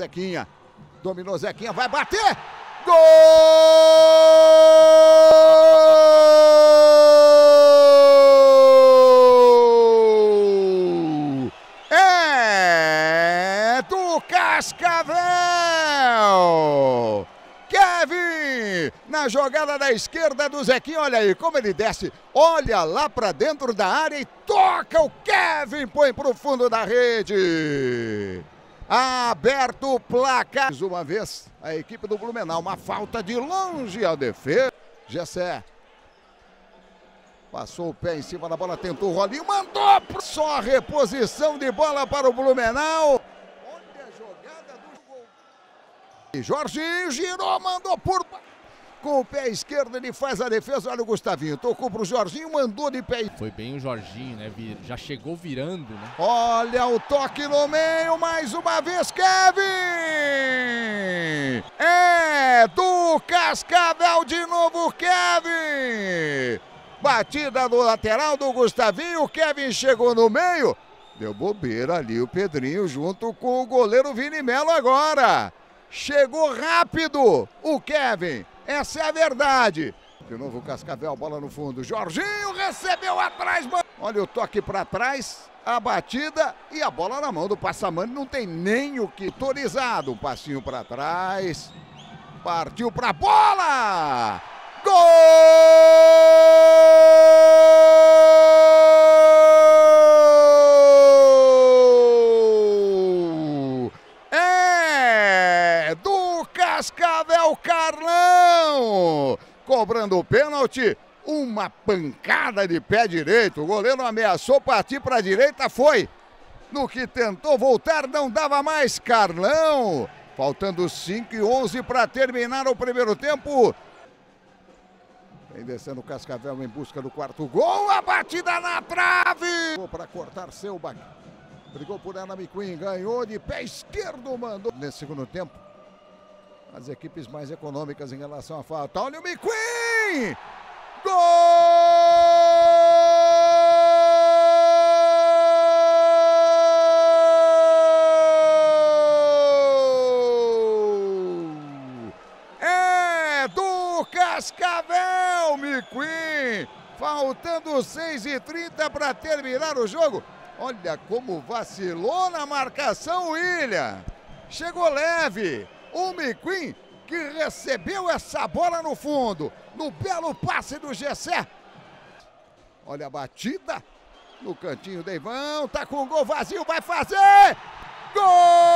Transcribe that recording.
Zequinha. Dominou Zequinha, vai bater! Gol! É do Cascavel! Kevin! Na jogada da esquerda do Zequinha, olha aí como ele desce. Olha lá pra dentro da área e toca o Kevin, põe pro fundo da rede. Aberto o placar. Mais uma vez, a equipe do Blumenau. Uma falta de longe a defesa. Gessé. Passou o pé em cima da bola, tentou o rolinho, mandou só a reposição de bola para o Blumenau. Olha a jogada do gol. E Jorginho girou, mandou por com o pé esquerdo ele faz a defesa. Olha o Gustavinho, tocou pro Jorginho, mandou de pé. Foi bem o Jorginho, né? Já chegou virando, né? Olha o toque no meio, mais uma vez, Kevin! É do Cascavel de novo, Kevin! Batida do lateral do Gustavinho, Kevin chegou no meio. Deu bobeira ali o Pedrinho junto com o goleiro Vini Melo agora. Chegou rápido o Kevin. Essa é a verdade. De novo o Cascavel, bola no fundo. Jorginho recebeu atrás. Olha o toque para trás, a batida e a bola na mão do Passamani. Não tem nem o que autorizado. Um passinho para trás. Partiu para bola. Gol! É do Cascavel Carlão! Cobrando o pênalti, uma pancada de pé direito. O goleiro ameaçou partir para a direita, foi. No que tentou voltar, não dava mais. Carlão, faltando 5 e 11 para terminar o primeiro tempo. Vem descendo o Cascavel em busca do quarto gol. A batida na trave. Para cortar Selba. Brigou por ela, McQueen. Ganhou de pé esquerdo, mandou. Nesse segundo tempo, as equipes mais econômicas em relação à falta. Olha o McQueen! Gol! É do Cascavel, McQueen! Faltando 6 e 30 para terminar o jogo. Olha como vacilou na marcação, William. Chegou leve. O McQueen que recebeu essa bola no fundo. No belo passe do Gessé. Olha a batida. No cantinho, Deivão. Tá com o gol vazio. Vai fazer. Gol!